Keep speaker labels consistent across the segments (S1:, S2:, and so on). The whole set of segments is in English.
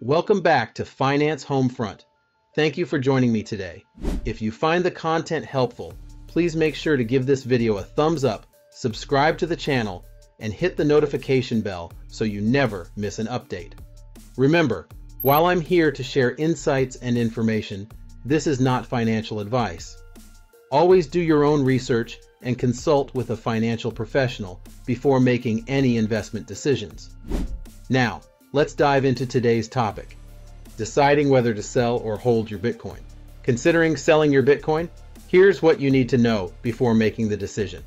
S1: Welcome back to Finance Homefront. Thank you for joining me today. If you find the content helpful, please make sure to give this video a thumbs up, subscribe to the channel, and hit the notification bell so you never miss an update. Remember, while I'm here to share insights and information, this is not financial advice. Always do your own research and consult with a financial professional before making any investment decisions. Now, let's dive into today's topic deciding whether to sell or hold your Bitcoin. Considering selling your Bitcoin? Here's what you need to know before making the decision.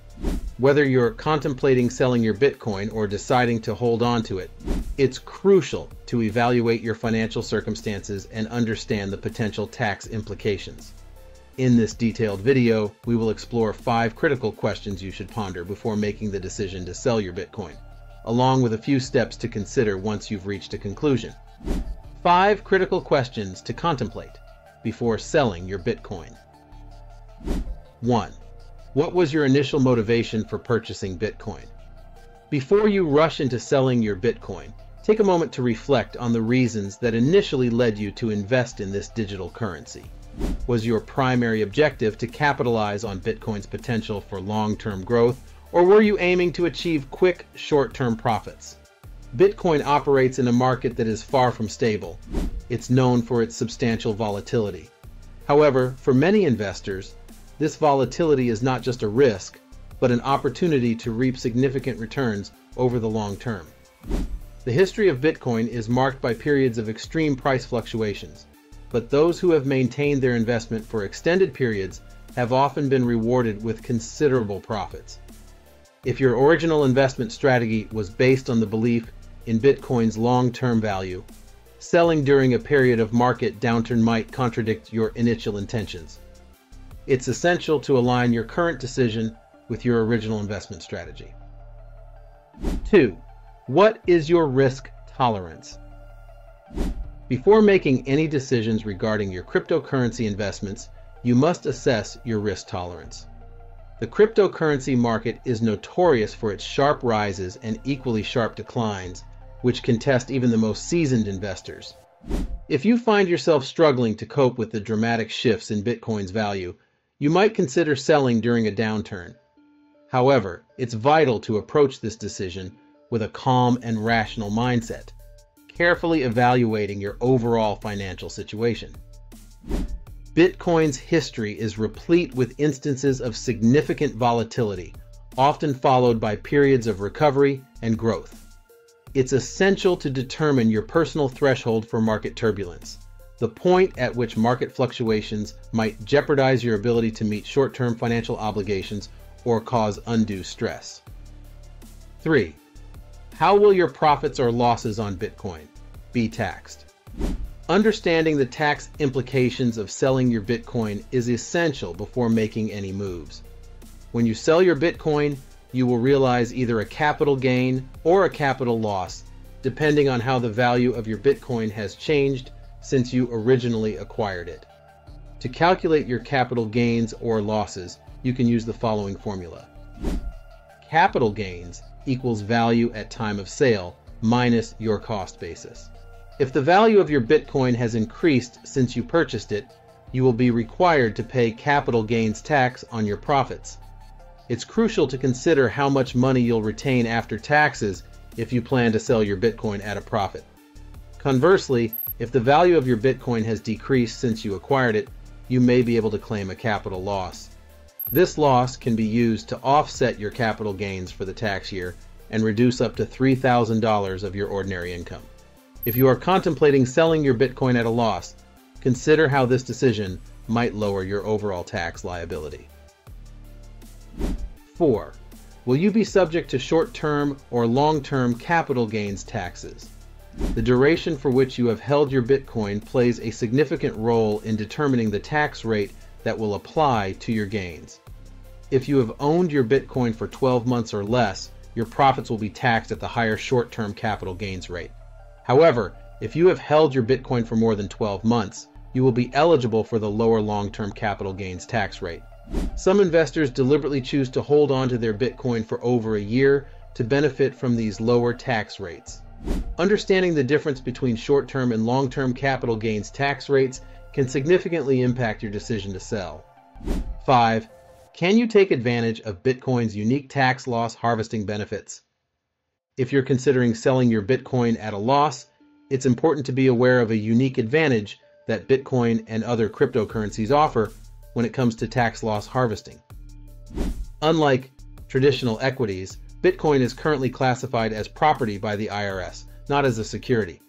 S1: Whether you're contemplating selling your Bitcoin or deciding to hold on to it, it's crucial to evaluate your financial circumstances and understand the potential tax implications. In this detailed video, we will explore five critical questions you should ponder before making the decision to sell your Bitcoin, along with a few steps to consider once you've reached a conclusion. Five critical questions to contemplate before selling your Bitcoin. 1. What was your initial motivation for purchasing Bitcoin? Before you rush into selling your Bitcoin, take a moment to reflect on the reasons that initially led you to invest in this digital currency. Was your primary objective to capitalize on Bitcoin's potential for long-term growth, or were you aiming to achieve quick, short-term profits? Bitcoin operates in a market that is far from stable. It's known for its substantial volatility. However, for many investors, this volatility is not just a risk, but an opportunity to reap significant returns over the long term. The history of Bitcoin is marked by periods of extreme price fluctuations, but those who have maintained their investment for extended periods have often been rewarded with considerable profits. If your original investment strategy was based on the belief in Bitcoin's long-term value, selling during a period of market downturn might contradict your initial intentions. It's essential to align your current decision with your original investment strategy. 2. What is your risk tolerance? Before making any decisions regarding your cryptocurrency investments, you must assess your risk tolerance. The cryptocurrency market is notorious for its sharp rises and equally sharp declines, which can test even the most seasoned investors. If you find yourself struggling to cope with the dramatic shifts in Bitcoin's value, you might consider selling during a downturn. However, it's vital to approach this decision with a calm and rational mindset, carefully evaluating your overall financial situation. Bitcoin's history is replete with instances of significant volatility, often followed by periods of recovery and growth. It's essential to determine your personal threshold for market turbulence, the point at which market fluctuations might jeopardize your ability to meet short-term financial obligations or cause undue stress. 3. How will your profits or losses on Bitcoin be taxed? Understanding the tax implications of selling your Bitcoin is essential before making any moves. When you sell your Bitcoin, you will realize either a capital gain or a capital loss, depending on how the value of your Bitcoin has changed since you originally acquired it. To calculate your capital gains or losses, you can use the following formula. Capital gains equals value at time of sale minus your cost basis. If the value of your Bitcoin has increased since you purchased it, you will be required to pay capital gains tax on your profits it's crucial to consider how much money you'll retain after taxes if you plan to sell your Bitcoin at a profit. Conversely, if the value of your Bitcoin has decreased since you acquired it, you may be able to claim a capital loss. This loss can be used to offset your capital gains for the tax year and reduce up to $3,000 of your ordinary income. If you are contemplating selling your Bitcoin at a loss, consider how this decision might lower your overall tax liability. 4. Will you be subject to short-term or long-term capital gains taxes? The duration for which you have held your Bitcoin plays a significant role in determining the tax rate that will apply to your gains. If you have owned your Bitcoin for 12 months or less, your profits will be taxed at the higher short-term capital gains rate. However, if you have held your Bitcoin for more than 12 months, you will be eligible for the lower long-term capital gains tax rate. Some investors deliberately choose to hold on to their Bitcoin for over a year to benefit from these lower tax rates. Understanding the difference between short-term and long-term capital gains tax rates can significantly impact your decision to sell. 5. Can you take advantage of Bitcoin's unique tax loss harvesting benefits? If you're considering selling your Bitcoin at a loss, it's important to be aware of a unique advantage that Bitcoin and other cryptocurrencies offer when it comes to tax loss harvesting. Unlike traditional equities, Bitcoin is currently classified as property by the IRS, not as a security.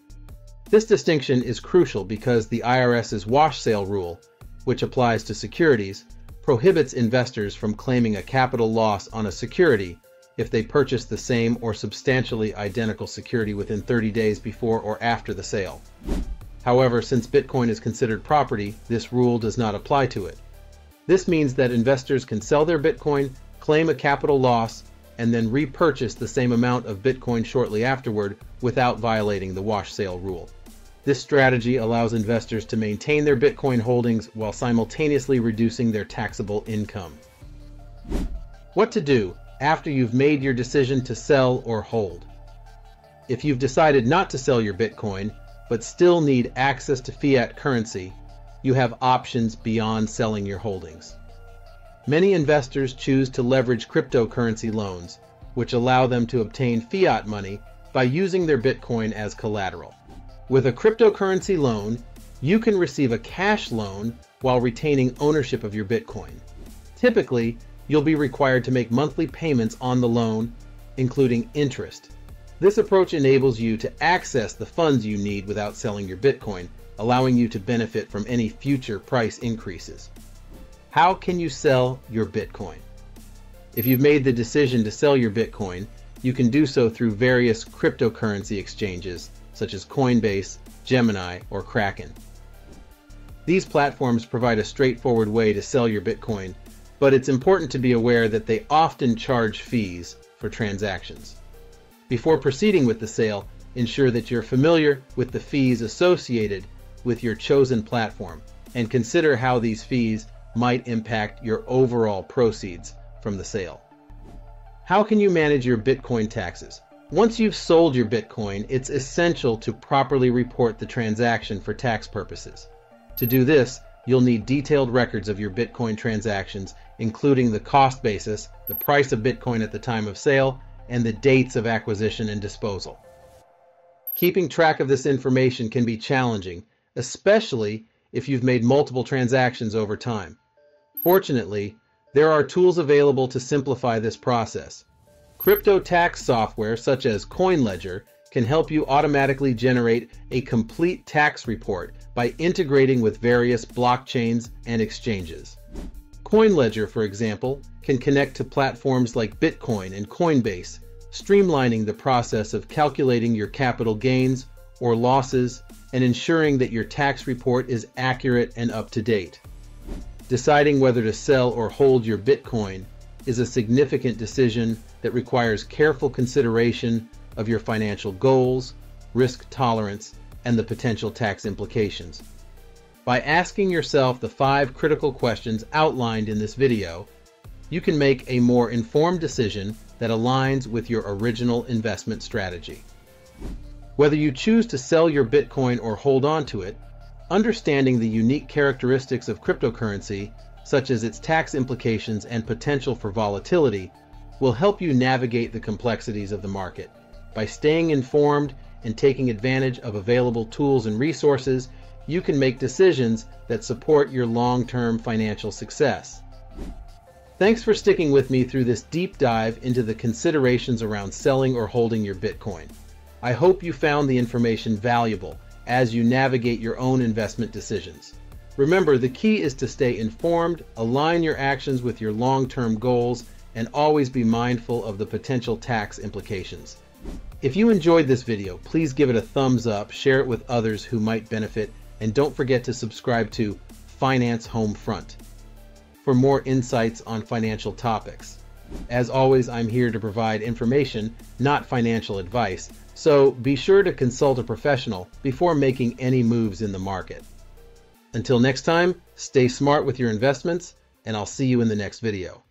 S1: This distinction is crucial because the IRS's wash sale rule, which applies to securities, prohibits investors from claiming a capital loss on a security if they purchase the same or substantially identical security within 30 days before or after the sale. However, since Bitcoin is considered property, this rule does not apply to it. This means that investors can sell their Bitcoin, claim a capital loss, and then repurchase the same amount of Bitcoin shortly afterward without violating the wash sale rule. This strategy allows investors to maintain their Bitcoin holdings while simultaneously reducing their taxable income. What to do after you've made your decision to sell or hold. If you've decided not to sell your Bitcoin, but still need access to fiat currency, you have options beyond selling your holdings. Many investors choose to leverage cryptocurrency loans, which allow them to obtain fiat money by using their Bitcoin as collateral. With a cryptocurrency loan, you can receive a cash loan while retaining ownership of your Bitcoin. Typically, you'll be required to make monthly payments on the loan, including interest. This approach enables you to access the funds you need without selling your Bitcoin, allowing you to benefit from any future price increases. How can you sell your Bitcoin? If you've made the decision to sell your Bitcoin, you can do so through various cryptocurrency exchanges such as Coinbase, Gemini, or Kraken. These platforms provide a straightforward way to sell your Bitcoin, but it's important to be aware that they often charge fees for transactions. Before proceeding with the sale, ensure that you're familiar with the fees associated with your chosen platform and consider how these fees might impact your overall proceeds from the sale. How can you manage your Bitcoin taxes? Once you've sold your Bitcoin, it's essential to properly report the transaction for tax purposes. To do this, you'll need detailed records of your Bitcoin transactions, including the cost basis, the price of Bitcoin at the time of sale, and the dates of acquisition and disposal. Keeping track of this information can be challenging, especially if you've made multiple transactions over time. Fortunately, there are tools available to simplify this process. Crypto tax software such as CoinLedger can help you automatically generate a complete tax report by integrating with various blockchains and exchanges. CoinLedger, for example, can connect to platforms like Bitcoin and Coinbase, streamlining the process of calculating your capital gains or losses and ensuring that your tax report is accurate and up to date. Deciding whether to sell or hold your Bitcoin is a significant decision that requires careful consideration of your financial goals, risk tolerance, and the potential tax implications. By asking yourself the five critical questions outlined in this video, you can make a more informed decision that aligns with your original investment strategy. Whether you choose to sell your Bitcoin or hold on to it, understanding the unique characteristics of cryptocurrency such as its tax implications and potential for volatility, will help you navigate the complexities of the market. By staying informed and taking advantage of available tools and resources, you can make decisions that support your long-term financial success. Thanks for sticking with me through this deep dive into the considerations around selling or holding your Bitcoin. I hope you found the information valuable as you navigate your own investment decisions. Remember, the key is to stay informed, align your actions with your long-term goals, and always be mindful of the potential tax implications. If you enjoyed this video, please give it a thumbs up, share it with others who might benefit, and don't forget to subscribe to Finance Homefront for more insights on financial topics. As always, I'm here to provide information, not financial advice, so be sure to consult a professional before making any moves in the market. Until next time, stay smart with your investments, and I'll see you in the next video.